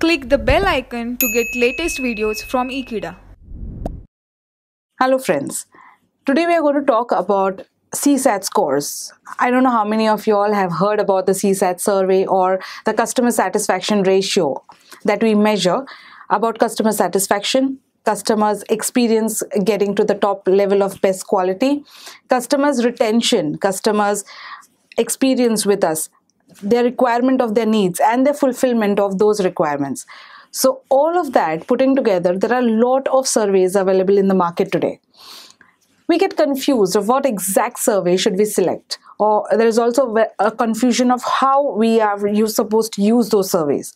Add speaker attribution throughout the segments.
Speaker 1: Click the bell icon to get latest videos from Ekeeda.
Speaker 2: Hello friends. Today we are going to talk about CSAT scores. I don't know how many of you all have heard about the CSAT survey or the customer satisfaction ratio that we measure about customer satisfaction, customers experience getting to the top level of best quality, customers retention, customers experience with us, their requirement of their needs and their fulfillment of those requirements. So all of that putting together, there are a lot of surveys available in the market today. We get confused of what exact survey should we select or there is also a confusion of how we are you supposed to use those surveys.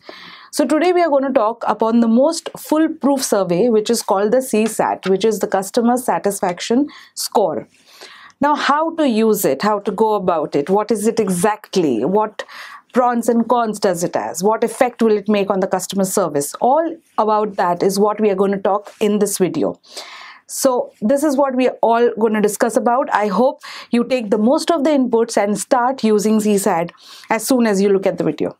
Speaker 2: So today we are going to talk upon the most foolproof survey which is called the CSAT which is the customer satisfaction score. Now, how to use it, how to go about it, what is it exactly, what pros and cons does it as, what effect will it make on the customer service, all about that is what we are going to talk in this video. So this is what we are all going to discuss about. I hope you take the most of the inputs and start using CSAT as soon as you look at the video.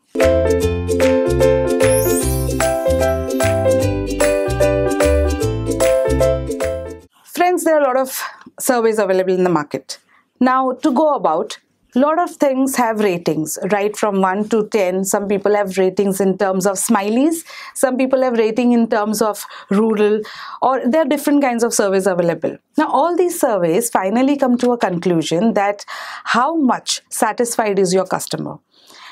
Speaker 2: Friends, there are a lot of surveys available in the market. Now, to go about, a lot of things have ratings, right from 1 to 10. Some people have ratings in terms of smileys. Some people have rating in terms of rural or there are different kinds of surveys available. Now, all these surveys finally come to a conclusion that how much satisfied is your customer?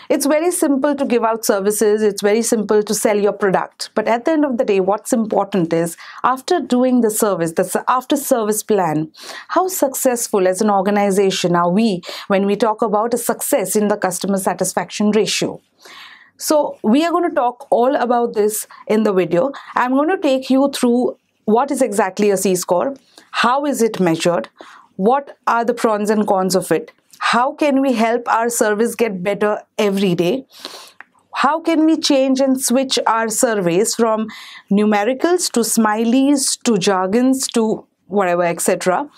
Speaker 2: It's very simple to give out services, it's very simple to sell your product. But at the end of the day, what's important is after doing the service, the after service plan, how successful as an organization are we when we talk about a success in the customer satisfaction ratio? So we are going to talk all about this in the video. I'm going to take you through what is exactly a C-score, how is it measured, what are the pros and cons of it, how can we help our service get better every day? How can we change and switch our surveys from numericals to smileys to jargons to whatever, etc.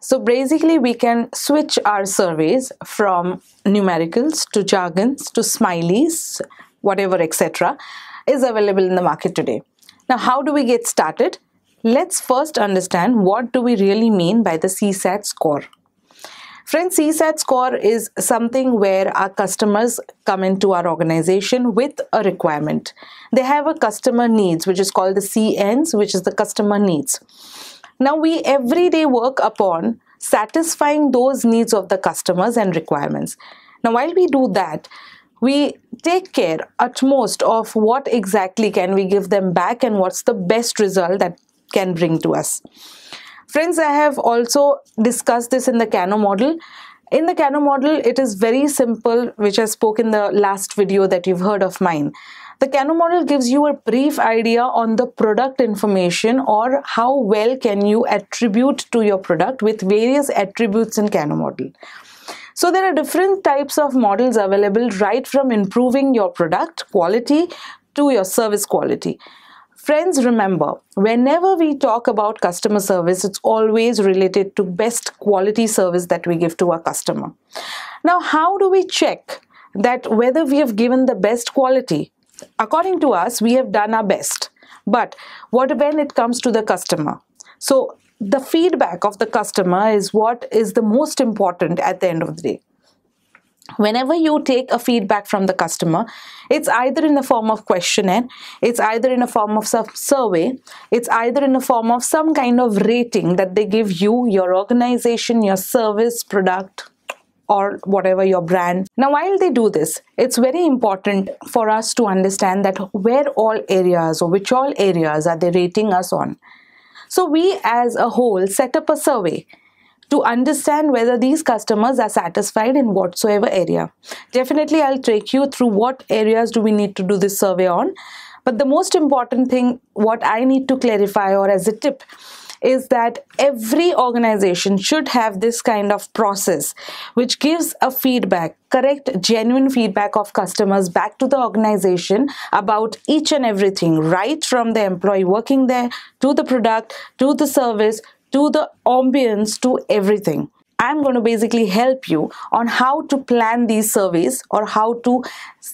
Speaker 2: So basically, we can switch our surveys from numericals to jargons to smileys, whatever, etc. is available in the market today. Now, how do we get started? Let's first understand what do we really mean by the CSAT score. Friends, CSAT score is something where our customers come into our organization with a requirement. They have a customer needs, which is called the CNs, which is the customer needs. Now, we every day work upon satisfying those needs of the customers and requirements. Now, while we do that, we take care utmost of what exactly can we give them back and what's the best result that can bring to us. Friends, I have also discussed this in the Kano model. In the Kano model, it is very simple, which I spoke in the last video that you've heard of mine. The Kano model gives you a brief idea on the product information or how well can you attribute to your product with various attributes in Kano model. So there are different types of models available right from improving your product quality to your service quality. Friends, remember, whenever we talk about customer service, it's always related to best quality service that we give to our customer. Now, how do we check that whether we have given the best quality? According to us, we have done our best. But what when it comes to the customer? So, the feedback of the customer is what is the most important at the end of the day whenever you take a feedback from the customer it's either in the form of questionnaire it's either in a form of some survey it's either in a form of some kind of rating that they give you your organization your service product or whatever your brand. Now while they do this it's very important for us to understand that where all areas or which all areas are they rating us on. So we as a whole set up a survey to understand whether these customers are satisfied in whatsoever area. Definitely, I'll take you through what areas do we need to do this survey on. But the most important thing, what I need to clarify or as a tip, is that every organization should have this kind of process which gives a feedback correct genuine feedback of customers back to the organization about each and everything right from the employee working there to the product to the service to the ambience to everything. I'm going to basically help you on how to plan these surveys or how to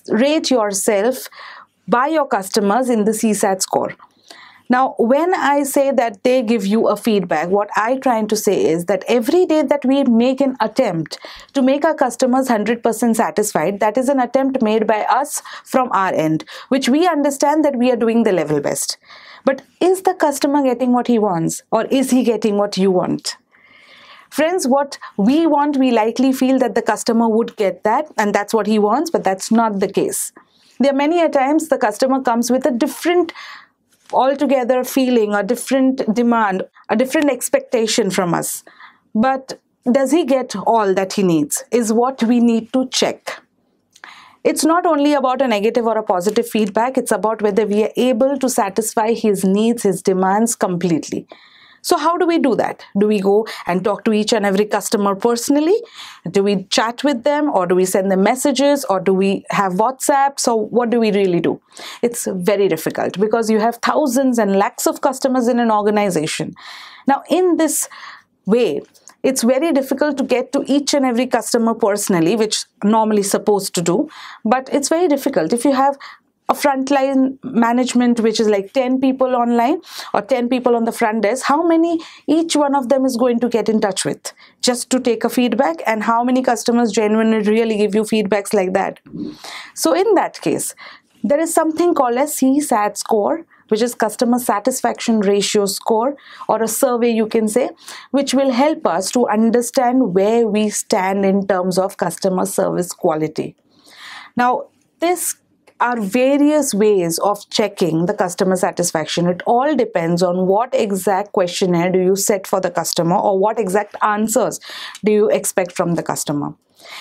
Speaker 2: rate yourself by your customers in the CSAT score. Now, when I say that they give you a feedback, what I'm trying to say is that every day that we make an attempt to make our customers 100% satisfied, that is an attempt made by us from our end, which we understand that we are doing the level best. But is the customer getting what he wants or is he getting what you want? Friends, what we want, we likely feel that the customer would get that and that's what he wants, but that's not the case. There are many a times the customer comes with a different altogether feeling, a different demand, a different expectation from us. But does he get all that he needs? Is what we need to check. It's not only about a negative or a positive feedback, it's about whether we are able to satisfy his needs, his demands completely. So, how do we do that? Do we go and talk to each and every customer personally? Do we chat with them or do we send them messages or do we have WhatsApp? So, what do we really do? It's very difficult because you have thousands and lakhs of customers in an organization. Now, in this way, it's very difficult to get to each and every customer personally, which normally supposed to do, but it's very difficult. If you have a frontline management which is like 10 people online or 10 people on the front desk how many each one of them is going to get in touch with just to take a feedback and how many customers genuinely really give you feedbacks like that so in that case there is something called a csat score which is customer satisfaction ratio score or a survey you can say which will help us to understand where we stand in terms of customer service quality now this are various ways of checking the customer satisfaction. It all depends on what exact questionnaire do you set for the customer or what exact answers do you expect from the customer.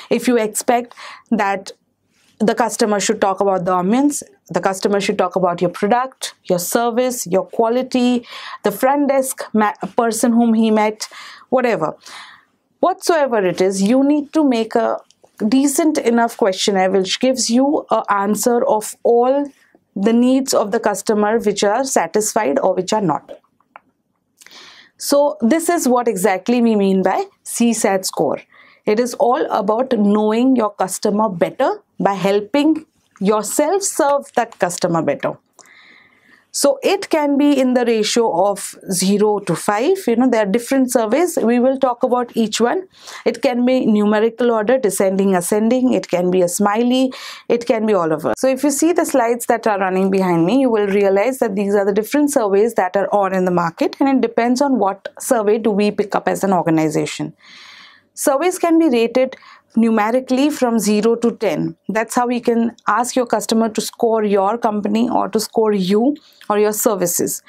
Speaker 2: If you expect that the customer should talk about the ambience, the customer should talk about your product, your service, your quality, the front desk person whom he met, whatever. Whatsoever it is, you need to make a decent enough questionnaire which gives you an answer of all the needs of the customer which are satisfied or which are not. So this is what exactly we mean by CSAT score. It is all about knowing your customer better by helping yourself serve that customer better. So it can be in the ratio of 0 to 5. You know, there are different surveys. We will talk about each one. It can be numerical order, descending, ascending. It can be a smiley. It can be all over. So if you see the slides that are running behind me, you will realize that these are the different surveys that are on in the market and it depends on what survey do we pick up as an organization. Surveys can be rated numerically from 0 to 10. That's how you can ask your customer to score your company or to score you or your services.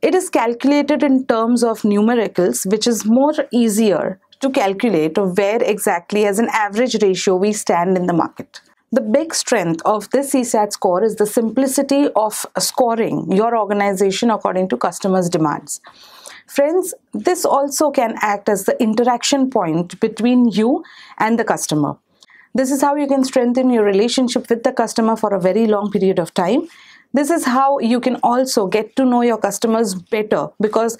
Speaker 2: It is calculated in terms of numericals, which is more easier to calculate where exactly as an average ratio we stand in the market. The big strength of this CSAT score is the simplicity of scoring your organization according to customers' demands. Friends, this also can act as the interaction point between you and the customer. This is how you can strengthen your relationship with the customer for a very long period of time this is how you can also get to know your customers better because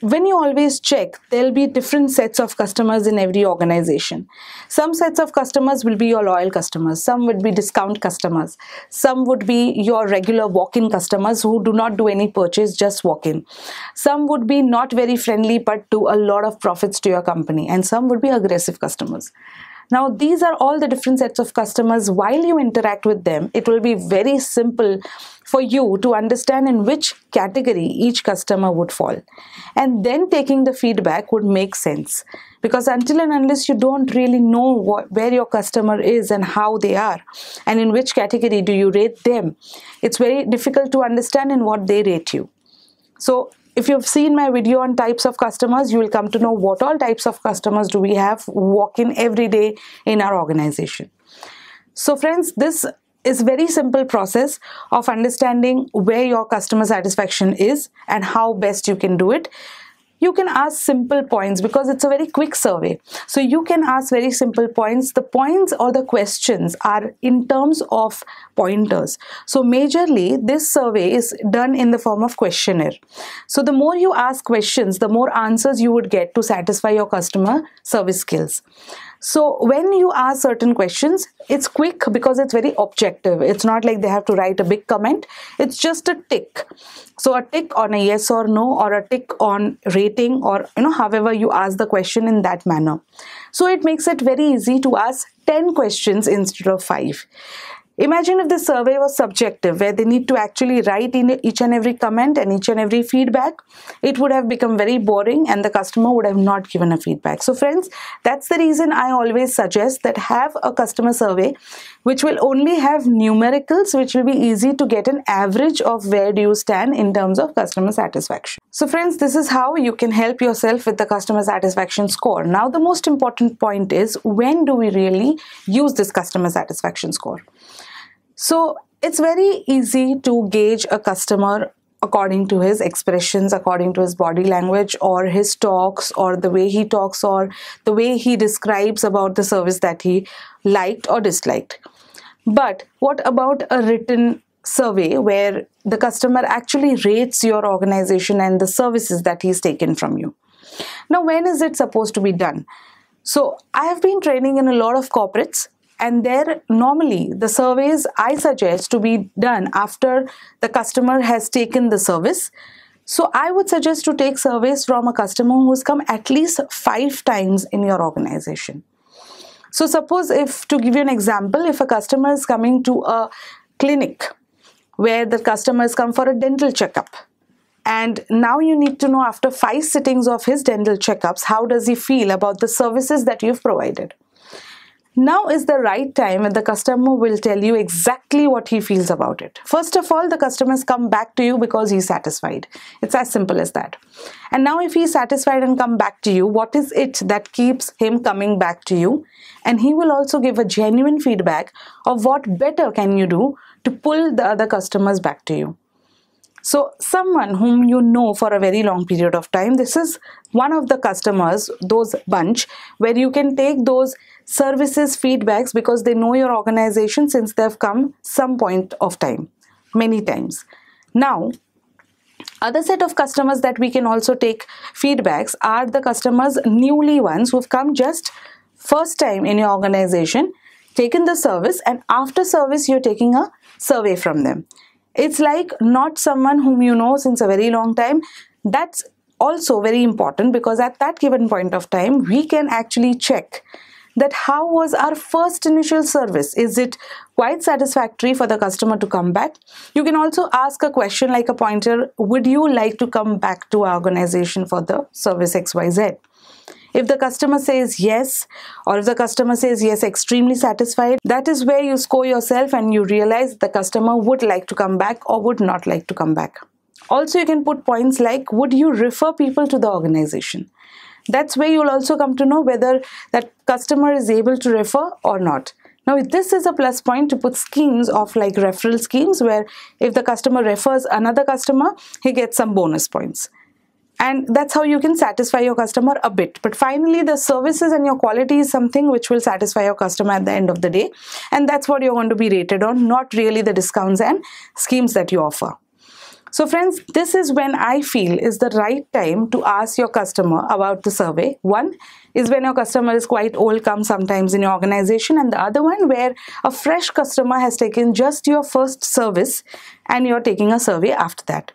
Speaker 2: when you always check there'll be different sets of customers in every organization. Some sets of customers will be your loyal customers. Some would be discount customers. Some would be your regular walk-in customers who do not do any purchase just walk in. Some would be not very friendly but do a lot of profits to your company. And some would be aggressive customers now, these are all the different sets of customers. While you interact with them, it will be very simple for you to understand in which category each customer would fall. And then taking the feedback would make sense. Because until and unless you don't really know what, where your customer is and how they are, and in which category do you rate them, it's very difficult to understand in what they rate you. So if you've seen my video on types of customers, you will come to know what all types of customers do we have walk in every day in our organization. So friends, this is very simple process of understanding where your customer satisfaction is and how best you can do it you can ask simple points because it's a very quick survey. So you can ask very simple points. The points or the questions are in terms of pointers. So majorly this survey is done in the form of questionnaire. So the more you ask questions, the more answers you would get to satisfy your customer service skills. So when you ask certain questions, it's quick because it's very objective. It's not like they have to write a big comment. It's just a tick. So a tick on a yes or no or a tick on rating or you know however you ask the question in that manner. So it makes it very easy to ask 10 questions instead of 5. Imagine if the survey was subjective, where they need to actually write in each and every comment and each and every feedback. It would have become very boring and the customer would have not given a feedback. So friends, that's the reason I always suggest that have a customer survey which will only have numericals, which will be easy to get an average of where do you stand in terms of customer satisfaction. So friends, this is how you can help yourself with the customer satisfaction score. Now, the most important point is when do we really use this customer satisfaction score? So it's very easy to gauge a customer according to his expressions, according to his body language, or his talks, or the way he talks, or the way he describes about the service that he liked or disliked. But what about a written survey where the customer actually rates your organization and the services that he's taken from you? Now, when is it supposed to be done? So, I have been training in a lot of corporates and there normally the surveys i suggest to be done after the customer has taken the service so i would suggest to take surveys from a customer who's come at least 5 times in your organization so suppose if to give you an example if a customer is coming to a clinic where the customers come for a dental checkup and now you need to know after five sittings of his dental checkups how does he feel about the services that you've provided now is the right time when the customer will tell you exactly what he feels about it. First of all, the customers come back to you because he's satisfied. It's as simple as that. And now if he's satisfied and come back to you, what is it that keeps him coming back to you? And he will also give a genuine feedback of what better can you do to pull the other customers back to you. So someone whom you know for a very long period of time, this is one of the customers, those bunch, where you can take those services feedbacks because they know your organization since they've come some point of time, many times. Now, other set of customers that we can also take feedbacks are the customers newly ones who've come just first time in your organization taken the service and after service you're taking a survey from them it's like not someone whom you know since a very long time. That's also very important because at that given point of time, we can actually check that how was our first initial service is it quite satisfactory for the customer to come back you can also ask a question like a pointer would you like to come back to our organization for the service xyz if the customer says yes, or if the customer says yes, extremely satisfied, that is where you score yourself and you realize the customer would like to come back or would not like to come back. Also, you can put points like would you refer people to the organization? That's where you'll also come to know whether that customer is able to refer or not. Now, this is a plus point to put schemes of like referral schemes where if the customer refers another customer, he gets some bonus points. And that's how you can satisfy your customer a bit. But finally the services and your quality is something which will satisfy your customer at the end of the day. And that's what you're going to be rated on not really the discounts and schemes that you offer so friends this is when i feel is the right time to ask your customer about the survey one is when your customer is quite old come sometimes in your organization and the other one where a fresh customer has taken just your first service and you're taking a survey after that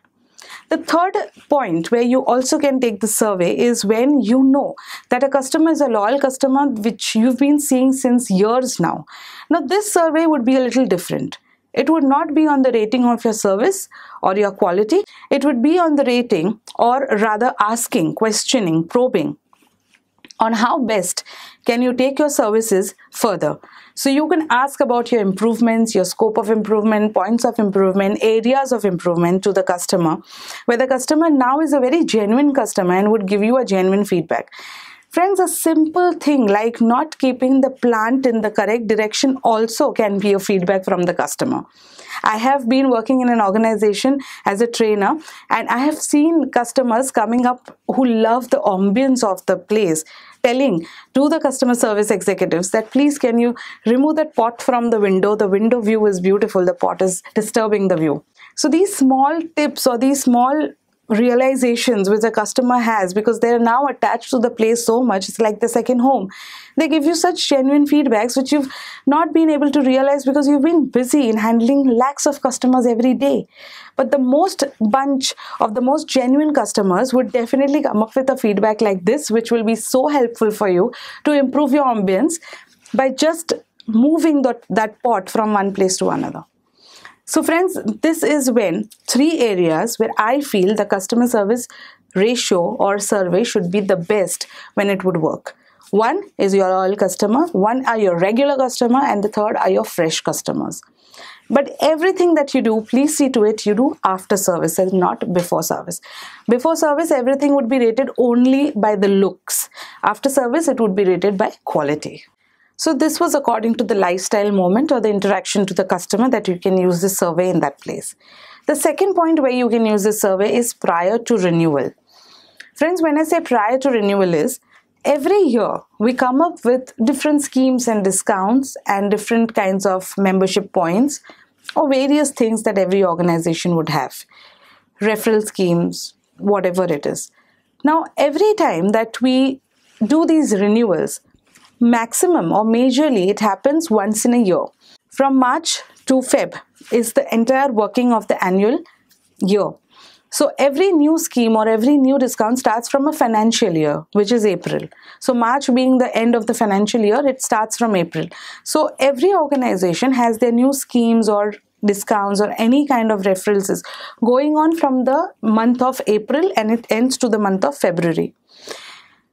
Speaker 2: the third point where you also can take the survey is when you know that a customer is a loyal customer which you've been seeing since years now. Now, this survey would be a little different. It would not be on the rating of your service or your quality. It would be on the rating or rather asking, questioning, probing on how best can you take your services further. So you can ask about your improvements, your scope of improvement, points of improvement, areas of improvement to the customer, where the customer now is a very genuine customer and would give you a genuine feedback. Friends, a simple thing like not keeping the plant in the correct direction also can be a feedback from the customer. I have been working in an organization as a trainer and I have seen customers coming up who love the ambience of the place telling to the customer service executives that please can you remove that pot from the window? The window view is beautiful. The pot is disturbing the view. So these small tips or these small realizations which a customer has because they're now attached to the place so much. It's like the second home. They give you such genuine feedbacks which you've not been able to realize because you've been busy in handling lakhs of customers every day. But the most bunch of the most genuine customers would definitely come up with a feedback like this which will be so helpful for you to improve your ambience by just moving that, that pot from one place to another so friends, this is when three areas where I feel the customer service ratio or survey should be the best when it would work. One is your loyal customer, one are your regular customer, and the third are your fresh customers. But everything that you do, please see to it you do after service and not before service. Before service, everything would be rated only by the looks. After service, it would be rated by quality. So this was according to the lifestyle moment or the interaction to the customer that you can use the survey in that place. The second point where you can use this survey is prior to renewal. Friends, when I say prior to renewal is every year we come up with different schemes and discounts and different kinds of membership points or various things that every organization would have. Referral schemes, whatever it is. Now, every time that we do these renewals, maximum or majorly it happens once in a year. From March to Feb is the entire working of the annual year. So every new scheme or every new discount starts from a financial year, which is April. So March being the end of the financial year, it starts from April. So every organization has their new schemes or discounts or any kind of references going on from the month of April and it ends to the month of February.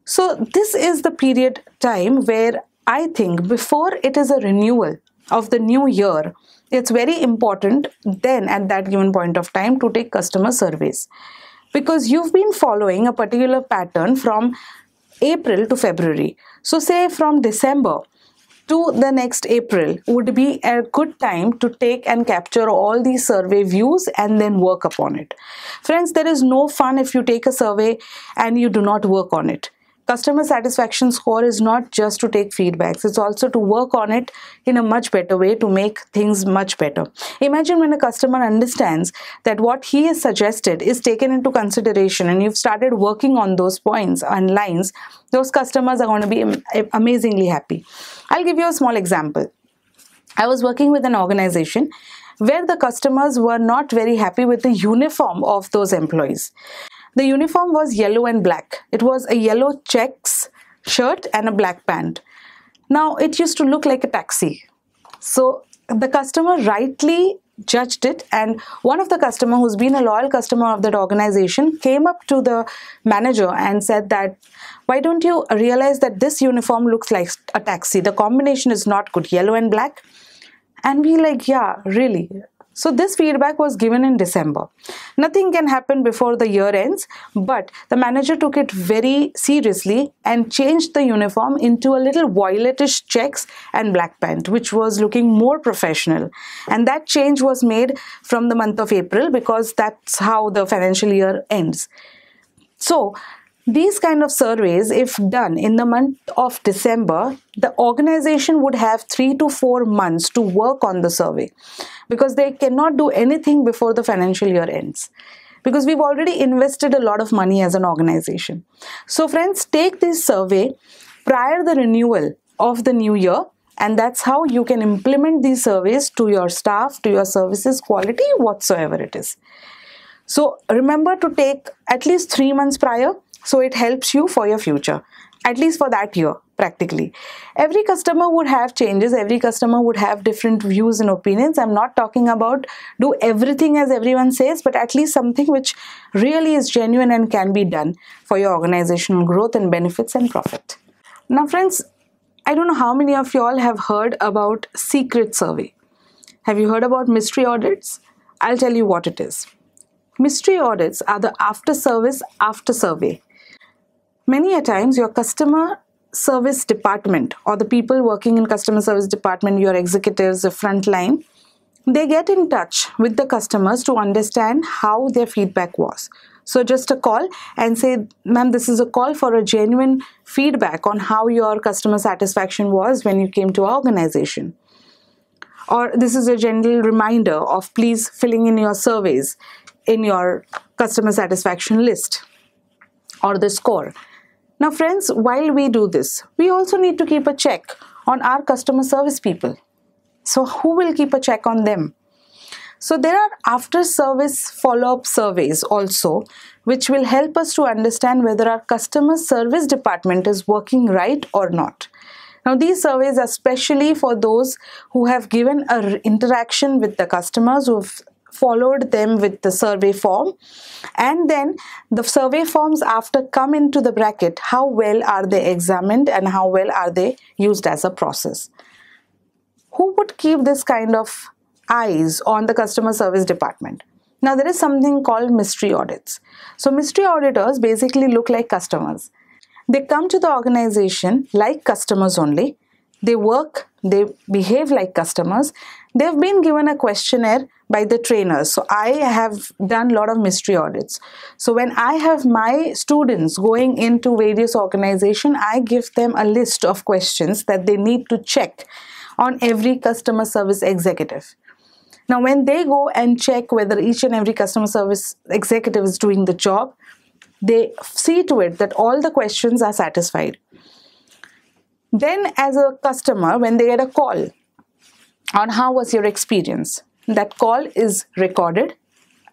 Speaker 2: So this is the period time where I think before it is a renewal of the new year, it's very important then at that given point of time to take customer surveys because you've been following a particular pattern from April to February. So say from December to the next April would be a good time to take and capture all these survey views and then work upon it. Friends, there is no fun if you take a survey and you do not work on it customer satisfaction score is not just to take feedbacks it's also to work on it in a much better way to make things much better. Imagine when a customer understands that what he has suggested is taken into consideration and you've started working on those points and lines those customers are going to be amazingly happy. I'll give you a small example. I was working with an organization where the customers were not very happy with the uniform of those employees the uniform was yellow and black. It was a yellow checks shirt and a black pant. Now it used to look like a taxi. So the customer rightly judged it and one of the customer who's been a loyal customer of that organization came up to the manager and said that why don't you realize that this uniform looks like a taxi the combination is not good yellow and black and we like yeah really so this feedback was given in December. Nothing can happen before the year ends, but the manager took it very seriously and changed the uniform into a little violetish checks and black pant, which was looking more professional. And that change was made from the month of April because that's how the financial year ends. So these kind of surveys, if done in the month of December, the organization would have three to four months to work on the survey because they cannot do anything before the financial year ends because we've already invested a lot of money as an organization. So friends, take this survey prior the renewal of the new year and that's how you can implement these surveys to your staff, to your services quality, whatsoever it is. So remember to take at least three months prior so it helps you for your future, at least for that year practically. Every customer would have changes, every customer would have different views and opinions. I'm not talking about do everything as everyone says, but at least something which really is genuine and can be done for your organizational growth and benefits and profit. Now, friends, I don't know how many of you all have heard about secret survey. Have you heard about mystery audits? I'll tell you what it is. Mystery audits are the after service after survey many a times your customer service department or the people working in customer service department your executives the front line they get in touch with the customers to understand how their feedback was so just a call and say ma'am this is a call for a genuine feedback on how your customer satisfaction was when you came to our organization or this is a general reminder of please filling in your surveys in your customer satisfaction list or the score. Now, friends, while we do this, we also need to keep a check on our customer service people. So, who will keep a check on them? So, there are after service follow up surveys also, which will help us to understand whether our customer service department is working right or not. Now, these surveys are especially for those who have given an interaction with the customers who've followed them with the survey form and then the survey forms after come into the bracket how well are they examined and how well are they used as a process who would keep this kind of eyes on the customer service department. Now, there is something called mystery audits. So, mystery auditors basically look like customers. They come to the organization like customers only. They work, they behave like customers. They've been given a questionnaire by the trainers. So, I have done a lot of mystery audits. So, when I have my students going into various organization, I give them a list of questions that they need to check on every customer service executive. Now, when they go and check whether each and every customer service executive is doing the job, they see to it that all the questions are satisfied. Then, as a customer, when they get a call on how was your experience, that call is recorded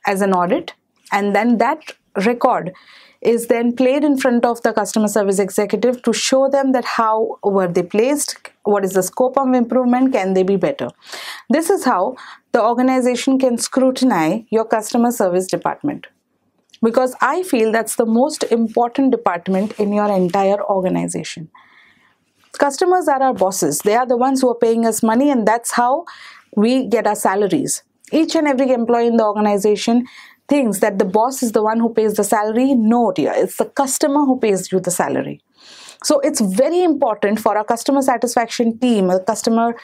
Speaker 2: as an audit, and then that record is then played in front of the customer service executive to show them that how were they placed what is the scope of improvement can they be better? This is how the organization can scrutinize your customer service department. Because i feel that's the most important department in your entire organization customers are our bosses they are the ones who are paying us money and that's how we get our salaries each and every employee in the organization thinks that the boss is the one who pays the salary. No, dear, it's the customer who pays you the salary. So it's very important for our customer satisfaction team, a customer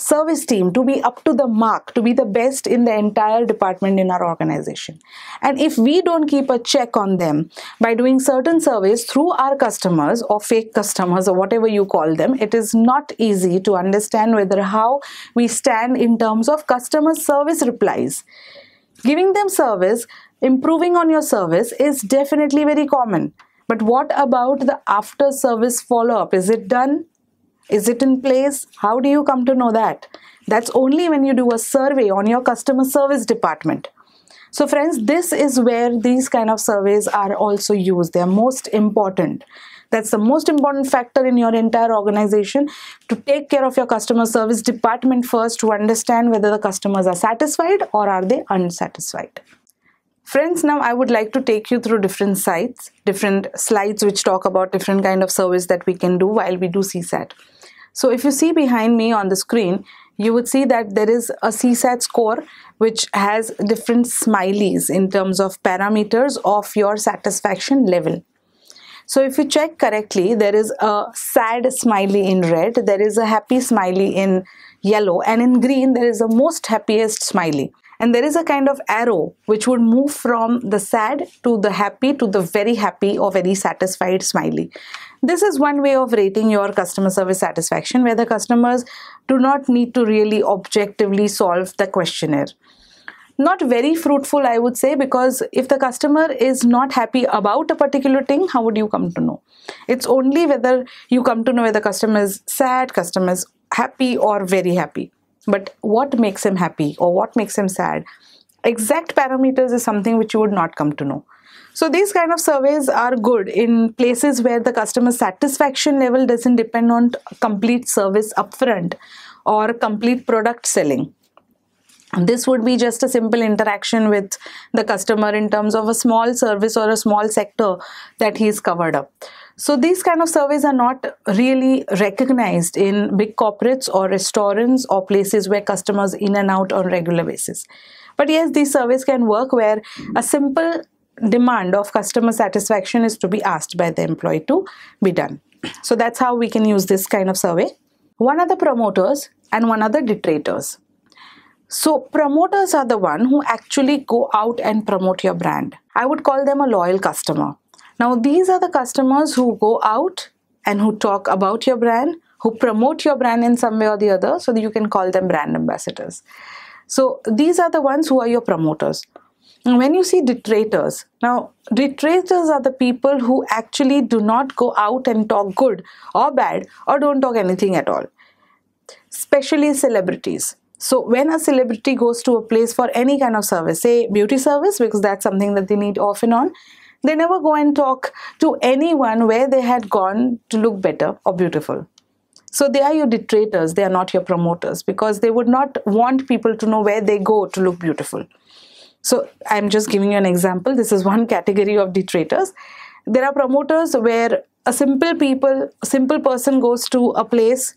Speaker 2: service team to be up to the mark, to be the best in the entire department in our organization. And if we don't keep a check on them by doing certain surveys through our customers or fake customers or whatever you call them, it is not easy to understand whether how we stand in terms of customer service replies Giving them service, improving on your service is definitely very common. But what about the after service follow up? Is it done? Is it in place? How do you come to know that? That's only when you do a survey on your customer service department. So, friends, this is where these kind of surveys are also used. They are most important. That's the most important factor in your entire organization to take care of your customer service department first to understand whether the customers are satisfied or are they unsatisfied. Friends, now I would like to take you through different sites, different slides which talk about different kind of service that we can do while we do CSAT. So if you see behind me on the screen, you would see that there is a CSAT score which has different smileys in terms of parameters of your satisfaction level. So if you check correctly, there is a sad smiley in red, there is a happy smiley in yellow, and in green, there is a most happiest smiley. And there is a kind of arrow which would move from the sad to the happy to the very happy or very satisfied smiley. This is one way of rating your customer service satisfaction where the customers do not need to really objectively solve the questionnaire. Not very fruitful i would say because if the customer is not happy about a particular thing how would you come to know? It's only whether you come to know whether customer is sad customer is happy or very happy but what makes him happy or what makes him sad? Exact parameters is something which you would not come to know. So these kind of surveys are good in places where the customer satisfaction level doesn't depend on complete service upfront or complete product selling this would be just a simple interaction with the customer in terms of a small service or a small sector that he's covered up. So these kind of surveys are not really recognized in big corporates or restaurants or places where customers in and out on regular basis. But yes these surveys can work where a simple demand of customer satisfaction is to be asked by the employee to be done. So that's how we can use this kind of survey. One are the promoters and one are the detractors so promoters are the one who actually go out and promote your brand. I would call them a loyal customer. Now these are the customers who go out and who talk about your brand, who promote your brand in some way or the other so that you can call them brand ambassadors so these are the ones who are your promoters And when you see detractors now detractors are the people who actually do not go out and talk good or bad or don't talk anything at all especially celebrities so when a celebrity goes to a place for any kind of service say beauty service because that's something that they need off and on they never go and talk to anyone where they had gone to look better or beautiful so they are your detractors they are not your promoters because they would not want people to know where they go to look beautiful so I'm just giving you an example. This is one category of detractors. There are promoters where a simple people, simple person goes to a place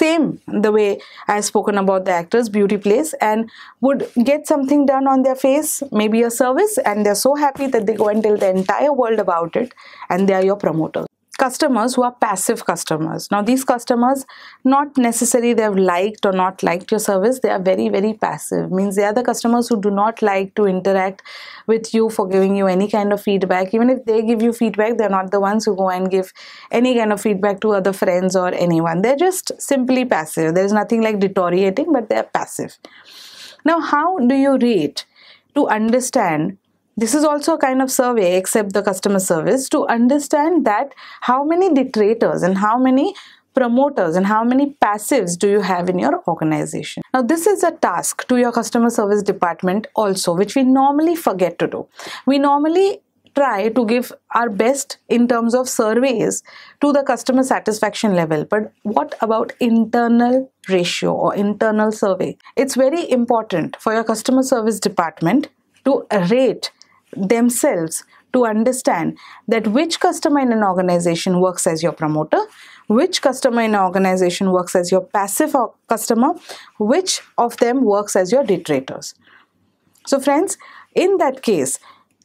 Speaker 2: same the way I've spoken about the actors beauty place and would get something done on their face maybe a service and they're so happy that they go and tell the entire world about it and they are your promoters customers who are passive customers. Now, these customers, not necessarily they have liked or not liked your service, they are very, very passive. Means they are the customers who do not like to interact with you for giving you any kind of feedback. Even if they give you feedback, they're not the ones who go and give any kind of feedback to other friends or anyone. They're just simply passive. There's nothing like deteriorating, but they're passive. Now, how do you rate to understand this is also a kind of survey, except the customer service, to understand that how many detractors and how many promoters and how many passives do you have in your organization. Now, this is a task to your customer service department also, which we normally forget to do. We normally try to give our best in terms of surveys to the customer satisfaction level. But what about internal ratio or internal survey? It's very important for your customer service department to rate themselves to understand that which customer in an organization works as your promoter, which customer in an organization works as your passive customer, which of them works as your detractors. So, friends, in that case,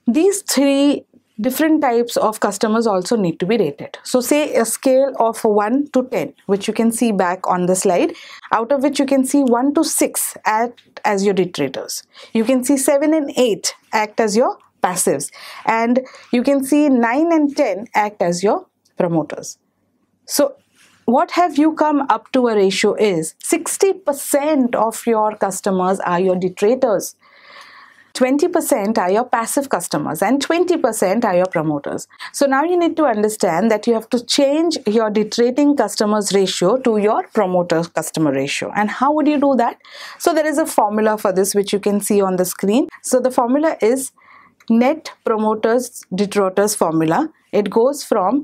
Speaker 2: these three different types of customers also need to be rated. So say a scale of 1 to 10 which you can see back on the slide out of which you can see 1 to 6 act as your detractors. You can see 7 and 8 act as your passives and you can see 9 and 10 act as your promoters. So what have you come up to a ratio is 60% of your customers are your detractors. 20% are your passive customers and 20% are your promoters. So now you need to understand that you have to change your detracting customers ratio to your promoter customer ratio. And how would you do that? So there is a formula for this which you can see on the screen. So the formula is net promoters detractors formula. It goes from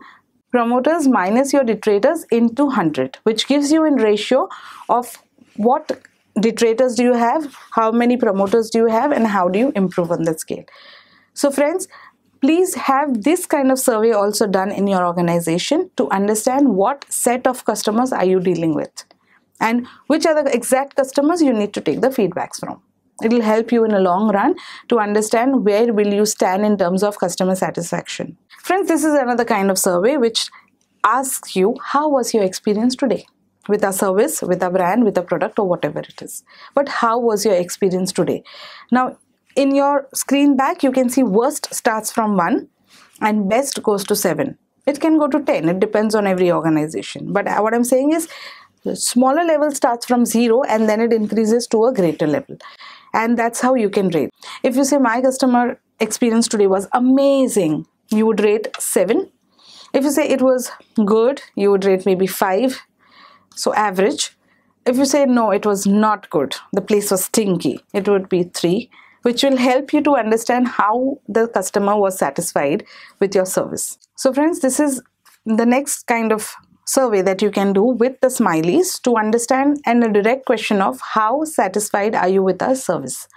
Speaker 2: promoters minus your detractors into 100 which gives you in ratio of what detractors do you have how many promoters do you have and how do you improve on the scale. So friends please have this kind of survey also done in your organization to understand what set of customers are you dealing with and which are the exact customers you need to take the feedbacks from it will help you in a long run to understand where will you stand in terms of customer satisfaction. Friends this is another kind of survey which asks you how was your experience today with a service with a brand with a product or whatever it is? But how was your experience today? Now in your screen back you can see worst starts from 1 and best goes to 7 it can go to 10 it depends on every organization. But what i'm saying is the smaller level starts from 0 and then it increases to a greater level and that's how you can rate. If you say my customer experience today was amazing you would rate 7 if you say it was good you would rate maybe 5 so average. If you say no it was not good the place was stinky it would be 3 which will help you to understand how the customer was satisfied with your service. So friends this is the next kind of survey that you can do with the smileys to understand and a direct question of how satisfied are you with our service.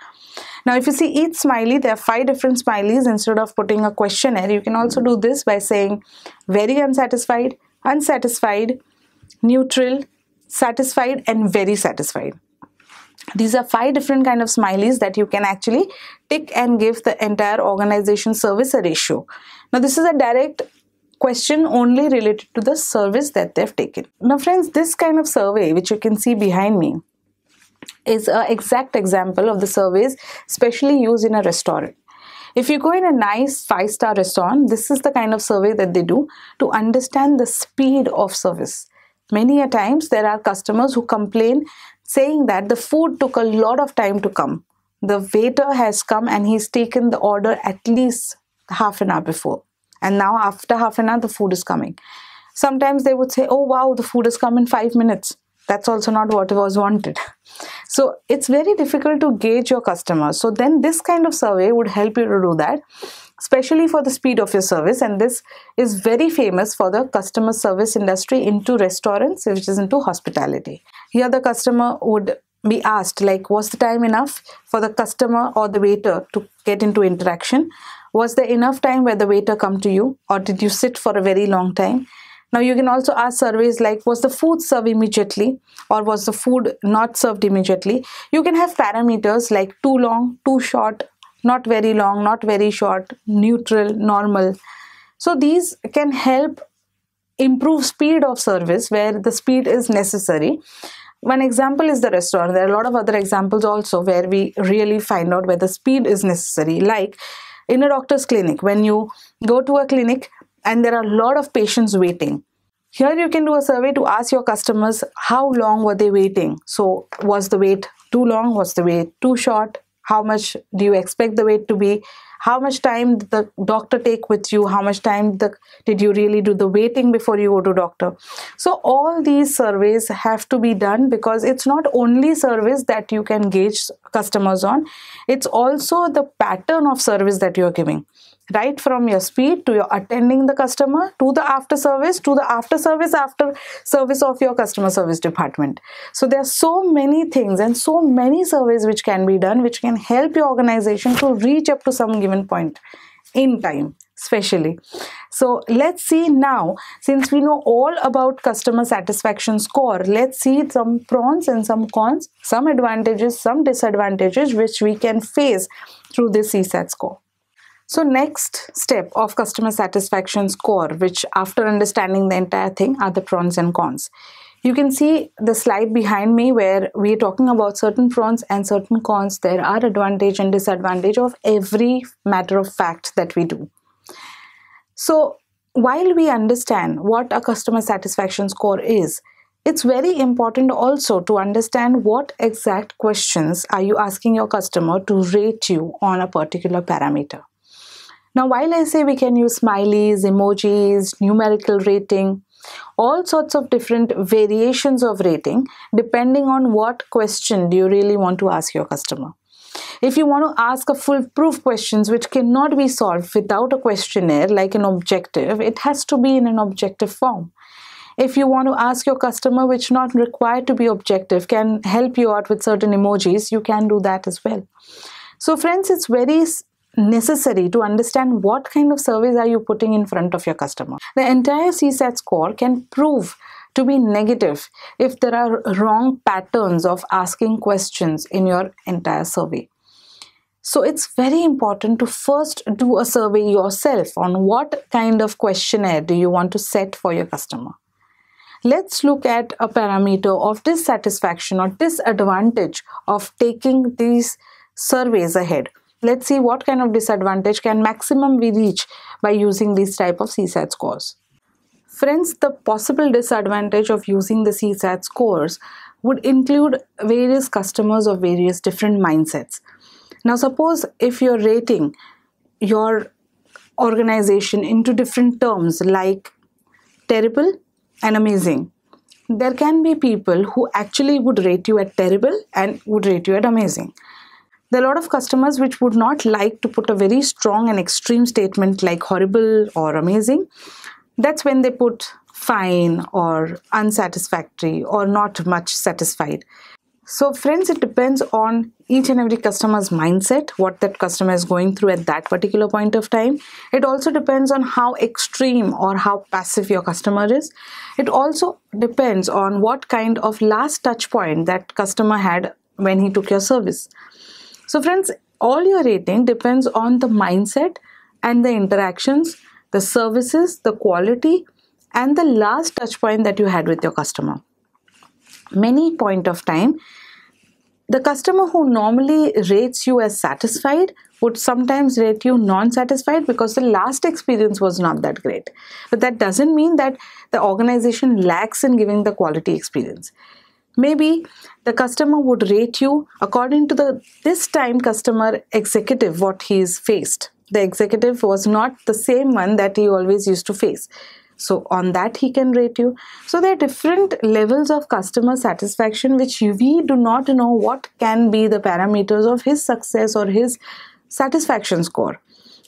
Speaker 2: Now, if you see each smiley, there are five different smileys. Instead of putting a questionnaire, you can also do this by saying very unsatisfied, unsatisfied, neutral, satisfied, and very satisfied. These are five different kind of smileys that you can actually tick and give the entire organization service a ratio. Now, this is a direct question only related to the service that they've taken. Now friends, this kind of survey which you can see behind me is an exact example of the surveys specially used in a restaurant. If you go in a nice five-star restaurant, this is the kind of survey that they do to understand the speed of service. Many a times there are customers who complain saying that the food took a lot of time to come. The waiter has come and he's taken the order at least half an hour before. And now after half an hour the food is coming. Sometimes they would say, "Oh wow, the food has come in 5 minutes." That's also not what was wanted. So it's very difficult to gauge your customers. So then this kind of survey would help you to do that especially for the speed of your service and this is very famous for the customer service industry into restaurants which is into hospitality here the customer would be asked like was the time enough for the customer or the waiter to get into interaction was there enough time where the waiter come to you or did you sit for a very long time now you can also ask surveys like was the food served immediately or was the food not served immediately you can have parameters like too long too short not very long, not very short, neutral, normal. So these can help improve speed of service where the speed is necessary. One example is the restaurant. There are a lot of other examples also where we really find out where the speed is necessary. Like in a doctor's clinic, when you go to a clinic and there are a lot of patients waiting. Here you can do a survey to ask your customers how long were they waiting. So was the wait too long? Was the wait too short? how much do you expect the wait to be how much time did the doctor take with you? How much time the, did you really do the waiting before you go to doctor? So all these surveys have to be done because it's not only service that you can gauge customers on. It's also the pattern of service that you're giving right from your speed to your attending the customer to the after service to the after service after service of your customer service department. So there are so many things and so many surveys which can be done which can help your organization to reach up to some given point in time especially. So let's see now since we know all about customer satisfaction score let's see some pros and some cons some advantages some disadvantages which we can face through this csat score so next step of customer satisfaction score, which after understanding the entire thing are the pros and cons. You can see the slide behind me where we are talking about certain pros and certain cons. There are advantage and disadvantage of every matter of fact that we do. So while we understand what a customer satisfaction score is, it's very important also to understand what exact questions are you asking your customer to rate you on a particular parameter. Now, while I say we can use smileys, emojis, numerical rating, all sorts of different variations of rating depending on what question do you really want to ask your customer. If you want to ask a foolproof questions which cannot be solved without a questionnaire like an objective, it has to be in an objective form. If you want to ask your customer which not required to be objective can help you out with certain emojis, you can do that as well. So friends, it's very necessary to understand what kind of service are you putting in front of your customer. The entire CSAT score can prove to be negative if there are wrong patterns of asking questions in your entire survey. So it's very important to first do a survey yourself on what kind of questionnaire do you want to set for your customer. Let's look at a parameter of dissatisfaction or disadvantage of taking these surveys ahead let's see what kind of disadvantage can maximum we reach by using these type of CSAT scores. Friends, the possible disadvantage of using the CSAT scores would include various customers of various different mindsets. Now, suppose if you're rating your organization into different terms like terrible and amazing, there can be people who actually would rate you at terrible and would rate you at amazing. There are a lot of customers which would not like to put a very strong and extreme statement like horrible or amazing. That's when they put fine or unsatisfactory or not much satisfied. So, friends, it depends on each and every customer's mindset, what that customer is going through at that particular point of time. It also depends on how extreme or how passive your customer is. It also depends on what kind of last touch point that customer had when he took your service. So, friends, all your rating depends on the mindset and the interactions, the services, the quality, and the last touch point that you had with your customer. Many point of time, the customer who normally rates you as satisfied would sometimes rate you non satisfied because the last experience was not that great. But that doesn't mean that the organization lacks in giving the quality experience. Maybe the customer would rate you according to the this time customer executive what he is faced. The executive was not the same one that he always used to face. So on that he can rate you. So there are different levels of customer satisfaction which we do not know what can be the parameters of his success or his satisfaction score.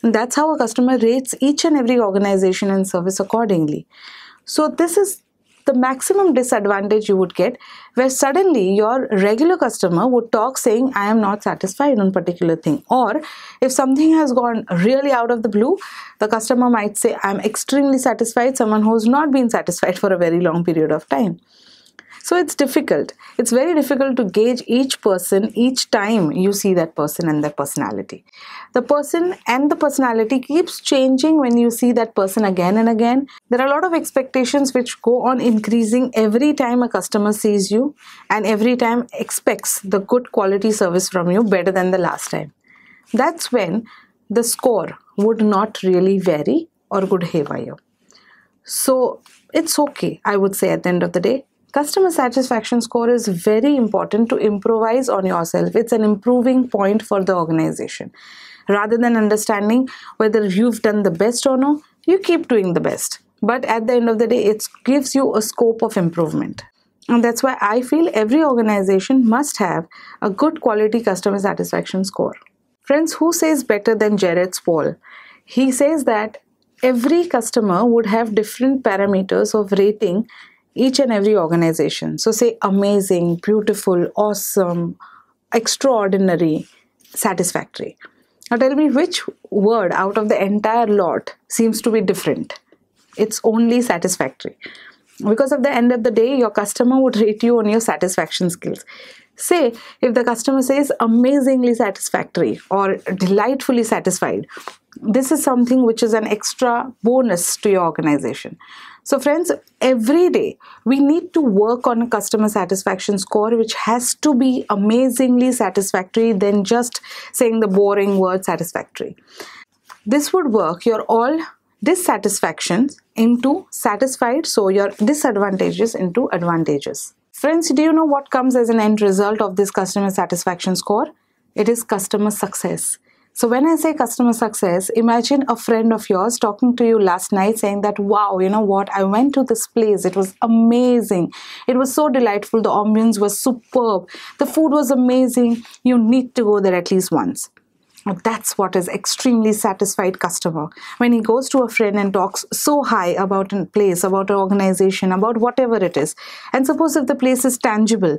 Speaker 2: And that's how a customer rates each and every organization and service accordingly. So this is the maximum disadvantage you would get where suddenly your regular customer would talk saying i am not satisfied on particular thing. Or if something has gone really out of the blue the customer might say i'm extremely satisfied someone who's not been satisfied for a very long period of time so it's difficult. It's very difficult to gauge each person each time you see that person and their personality. The person and the personality keeps changing when you see that person again and again. There are a lot of expectations which go on increasing every time a customer sees you and every time expects the good quality service from you better than the last time. That's when the score would not really vary or go haywire. So it's okay, I would say, at the end of the day Customer satisfaction score is very important to improvise on yourself. It's an improving point for the organization. Rather than understanding whether you've done the best or no, you keep doing the best. But at the end of the day, it gives you a scope of improvement. And that's why I feel every organization must have a good quality customer satisfaction score. Friends, who says better than Jared Spool? He says that every customer would have different parameters of rating each and every organization. So, say amazing, beautiful, awesome, extraordinary, satisfactory. Now, tell me which word out of the entire lot seems to be different. It's only satisfactory. Because at the end of the day, your customer would rate you on your satisfaction skills. Say, if the customer says amazingly satisfactory or delightfully satisfied, this is something which is an extra bonus to your organization. So, friends, every day we need to work on a customer satisfaction score which has to be amazingly satisfactory than just saying the boring word satisfactory. This would work your all dissatisfactions into satisfied, so your disadvantages into advantages. Friends, do you know what comes as an end result of this customer satisfaction score? It is customer success. So, when I say customer success, imagine a friend of yours talking to you last night saying that, wow, you know what, I went to this place, it was amazing, it was so delightful, the ambience was superb, the food was amazing, you need to go there at least once. That's what is extremely satisfied customer. When he goes to a friend and talks so high about a place, about an organization, about whatever it is. And suppose if the place is tangible,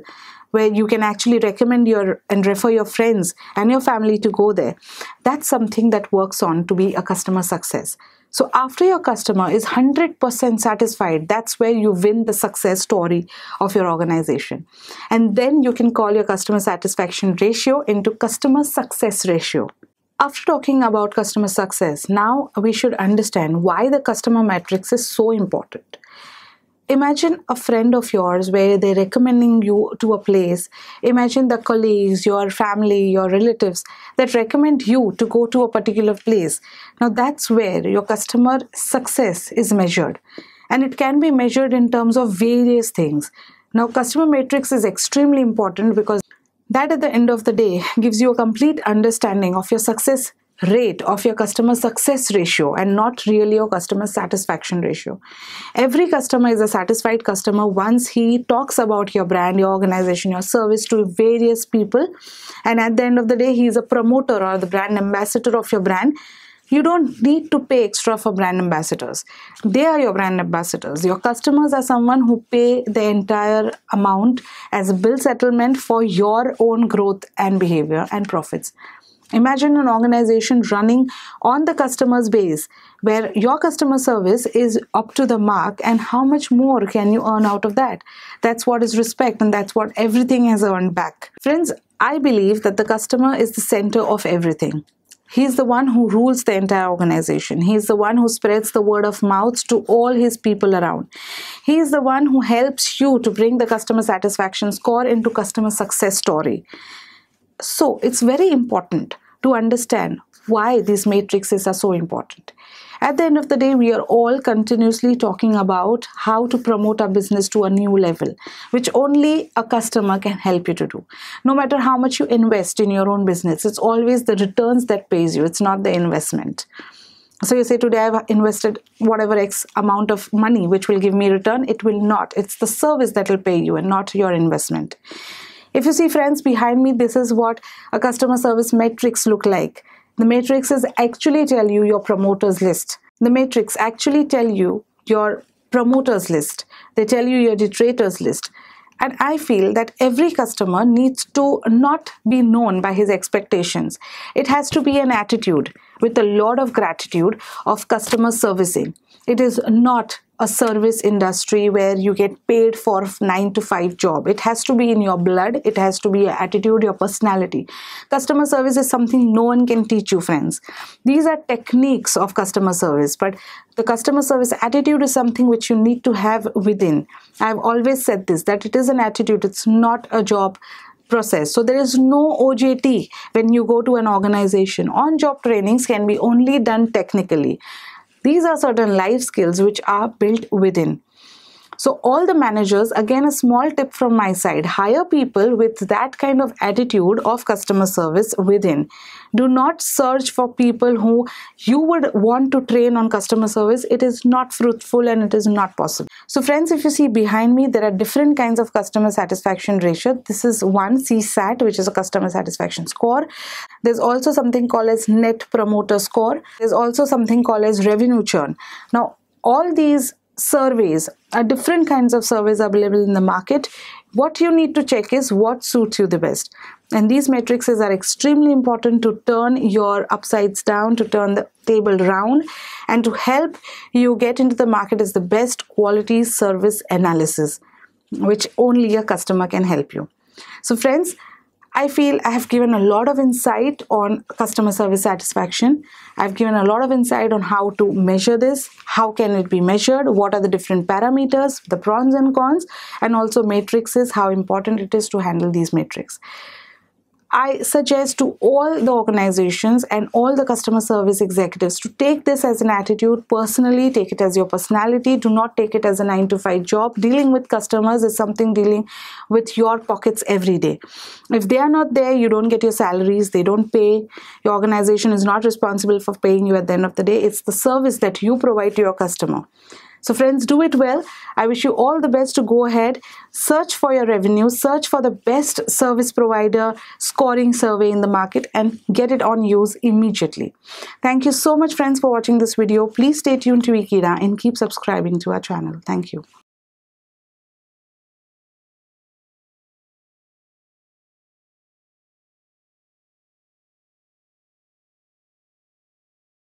Speaker 2: where you can actually recommend your and refer your friends and your family to go there. That's something that works on to be a customer success. So after your customer is 100% satisfied that's where you win the success story of your organization. And then you can call your customer satisfaction ratio into customer success ratio. After talking about customer success now we should understand why the customer matrix is so important imagine a friend of yours where they're recommending you to a place. Imagine the colleagues your family your relatives that recommend you to go to a particular place. Now that's where your customer success is measured. And it can be measured in terms of various things. Now customer matrix is extremely important because that at the end of the day gives you a complete understanding of your success rate of your customer success ratio and not really your customer satisfaction ratio. Every customer is a satisfied customer once he talks about your brand, your organization, your service to various people. And at the end of the day, he is a promoter or the brand ambassador of your brand. You don't need to pay extra for brand ambassadors. They are your brand ambassadors. Your customers are someone who pay the entire amount as a bill settlement for your own growth and behavior and profits. Imagine an organization running on the customer's base where your customer service is up to the mark and how much more can you earn out of that? That's what is respect and that's what everything has earned back. Friends, I believe that the customer is the center of everything. He's the one who rules the entire organization. He's the one who spreads the word of mouth to all his people around. He is the one who helps you to bring the customer satisfaction score into customer success story. So it's very important to understand why these matrices are so important. At the end of the day, we are all continuously talking about how to promote our business to a new level, which only a customer can help you to do. No matter how much you invest in your own business, it's always the returns that pays you, it's not the investment. So you say today I've invested whatever X amount of money which will give me return. It will not. It's the service that will pay you and not your investment. If you see friends behind me, this is what a customer service matrix look like. The matrices actually tell you your promoters list. The matrix actually tell you your promoters list. They tell you your detractors list. And I feel that every customer needs to not be known by his expectations. It has to be an attitude with a lot of gratitude of customer servicing. It is not a service industry where you get paid for 9 to 5 job it has to be in your blood it has to be your attitude your personality customer service is something no one can teach you friends these are techniques of customer service but the customer service attitude is something which you need to have within i've always said this that it is an attitude it's not a job process. So there is no OJT when you go to an organization. On job trainings can be only done technically. These are certain life skills which are built within. So, all the managers, again, a small tip from my side hire people with that kind of attitude of customer service within. Do not search for people who you would want to train on customer service. It is not fruitful and it is not possible. So, friends, if you see behind me, there are different kinds of customer satisfaction ratio. This is one CSAT, which is a customer satisfaction score. There's also something called as net promoter score. There's also something called as revenue churn. Now, all these surveys are different kinds of surveys available in the market. What you need to check is what suits you the best. And these matrices are extremely important to turn your upsides down to turn the table round and to help you get into the market as the best quality service analysis which only a customer can help you. So friends I feel I have given a lot of insight on customer service satisfaction. I've given a lot of insight on how to measure this, how can it be measured, what are the different parameters, the pros and cons, and also matrices, how important it is to handle these matrices. I suggest to all the organizations and all the customer service executives to take this as an attitude personally, take it as your personality. Do not take it as a nine to five job. Dealing with customers is something dealing with your pockets every day. If they are not there, you don't get your salaries, they don't pay. Your organization is not responsible for paying you at the end of the day. It's the service that you provide to your customer. So, friends, do it well. I wish you all the best to go ahead, search for your revenue, search for the best service provider scoring survey in the market, and get it on use immediately. Thank you so much, friends, for watching this video. Please stay tuned to Ekeeda and keep subscribing to our channel. Thank you.